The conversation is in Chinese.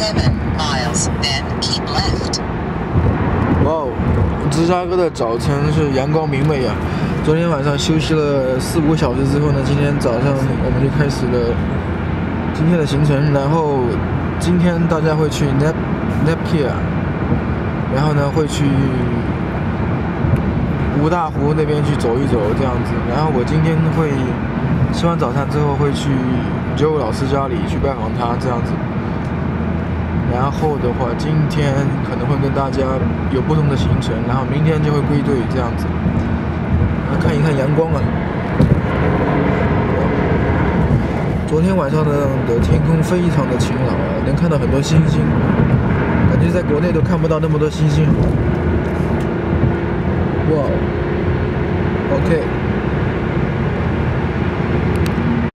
seven miles, then keep left. 哇哦，芝加哥的早晨是阳光明媚啊！昨天晚上休息了四五个小时之后呢，今天早上我们就开始了今天的行程。然后今天大家会去 Nap Napier，然后呢会去五大湖那边去走一走这样子。然后我今天会吃完早餐之后会去 Joe 老师家里去拜访他这样子。后的话，今天可能会跟大家有不同的行程，然后明天就会归队这样子。来看一看阳光啊！昨天晚上的的天空非常的晴朗啊，能看到很多星星，感觉在国内都看不到那么多星星。哇，OK。